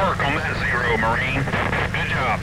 work on that zero, Marine. Good job.